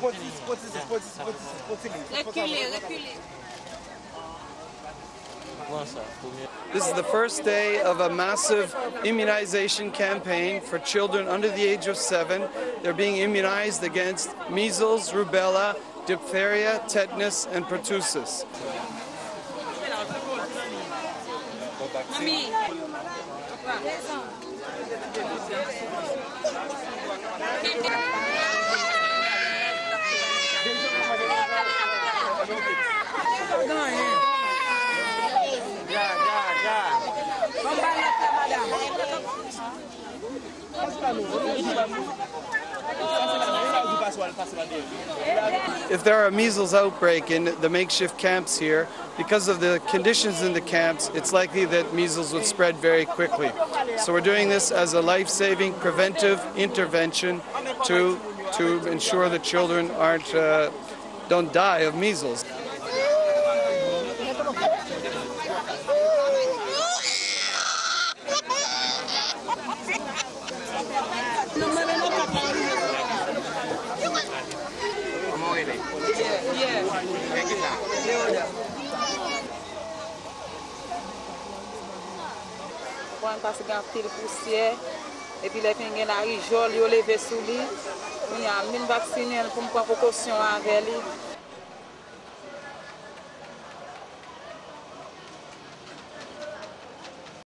Poți, poți, This is the first day of a massive immunization campaign for children under the age of seven. They're being immunized against measles, rubella, diphtheria, tetanus, and pertussis. Mommy. If there are a measles outbreak in the makeshift camps here, because of the conditions in the camps, it's likely that measles would spread very quickly. So we're doing this as a life-saving preventive intervention to to ensure the children aren't uh, don't die of measles. boy there? Yeah, yeah. Yeah, get that. Yeah, Mwen pase gen pil pousye, epi le pen gen la rijol yo leve sou li. Mwen yon min vaksine pou mwen pokosyon anve li.